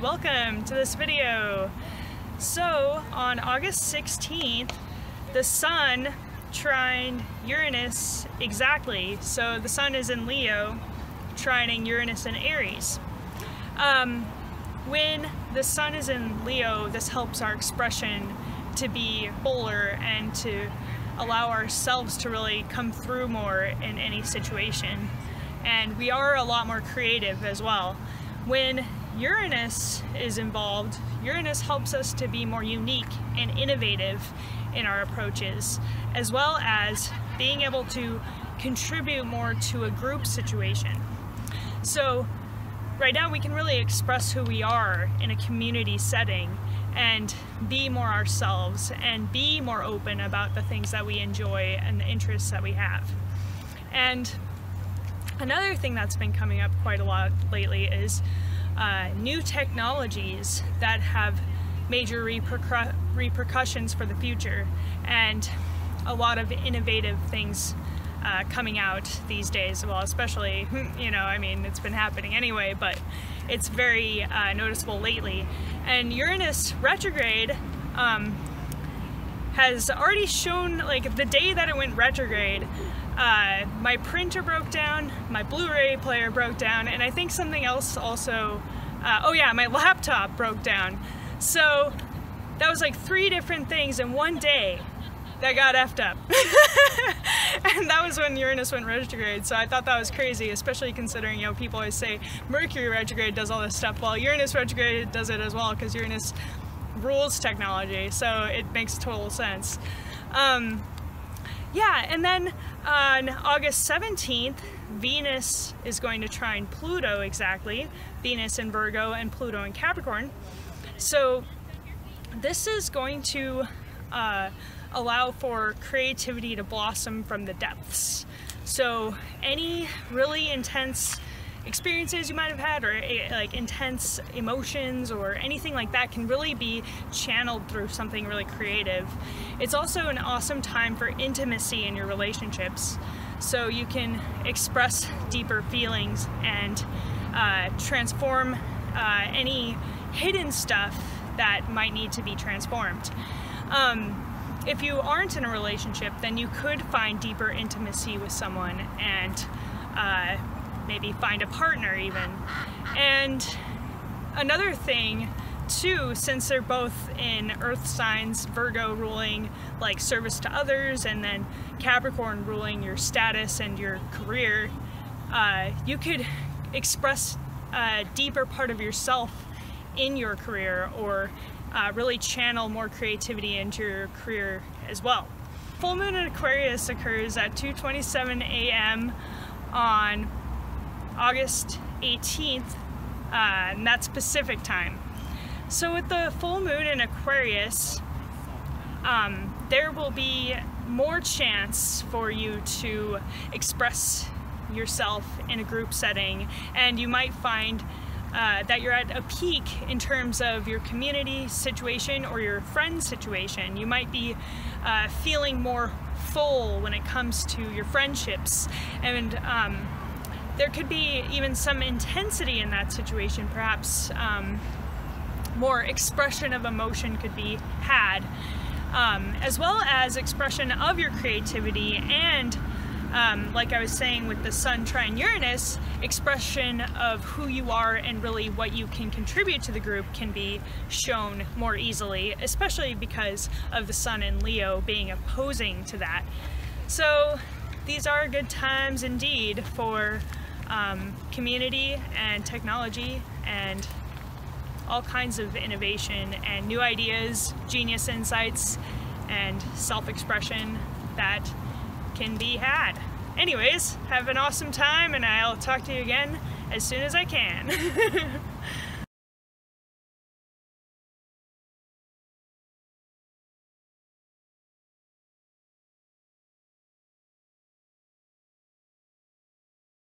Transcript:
Welcome to this video. So, on August 16th, the Sun trined Uranus exactly. So the Sun is in Leo, trining Uranus in Aries. Um, when the Sun is in Leo, this helps our expression to be fuller and to allow ourselves to really come through more in any situation. And we are a lot more creative as well. When Uranus is involved, Uranus helps us to be more unique and innovative in our approaches, as well as being able to contribute more to a group situation. So right now we can really express who we are in a community setting and be more ourselves and be more open about the things that we enjoy and the interests that we have. And another thing that's been coming up quite a lot lately is uh, new technologies that have major repercu repercussions for the future and a lot of innovative things uh, coming out these days. Well, especially, you know, I mean, it's been happening anyway, but it's very uh, noticeable lately. And Uranus retrograde um, has already shown, like, the day that it went retrograde, uh, my printer broke down, my Blu-ray player broke down, and I think something else also, uh, oh yeah, my laptop broke down. So that was like three different things in one day that got effed up. and that was when Uranus went retrograde, so I thought that was crazy, especially considering, you know, people always say Mercury retrograde does all this stuff. Well, Uranus retrograde does it as well, because Uranus rules technology, so it makes total sense. Um, yeah, and then on August 17th, Venus is going to trine Pluto exactly, Venus in Virgo and Pluto in Capricorn. So this is going to uh, allow for creativity to blossom from the depths. So any really intense experiences you might have had or eh, like intense emotions or anything like that can really be channeled through something really creative. It's also an awesome time for intimacy in your relationships so you can express deeper feelings and uh, transform uh, any hidden stuff that might need to be transformed. Um, if you aren't in a relationship, then you could find deeper intimacy with someone and uh, maybe find a partner even. And another thing too, since they're both in earth signs, Virgo ruling like service to others and then Capricorn ruling your status and your career, uh, you could express a deeper part of yourself in your career or uh, really channel more creativity into your career as well. Full moon in Aquarius occurs at 2.27 a.m. on August 18th, uh, and that's Pacific time. So with the full moon in Aquarius, um, there will be more chance for you to express yourself in a group setting and you might find uh, that you're at a peak in terms of your community situation or your friend situation. You might be uh, feeling more full when it comes to your friendships and um, there could be even some intensity in that situation, perhaps um, more expression of emotion could be had, um, as well as expression of your creativity and um, like I was saying with the Sun trine Uranus, expression of who you are and really what you can contribute to the group can be shown more easily, especially because of the Sun in Leo being opposing to that. So these are good times indeed for um, community and technology and all kinds of innovation and new ideas, genius insights, and self-expression that can be had. Anyways, have an awesome time and I'll talk to you again as soon as I can.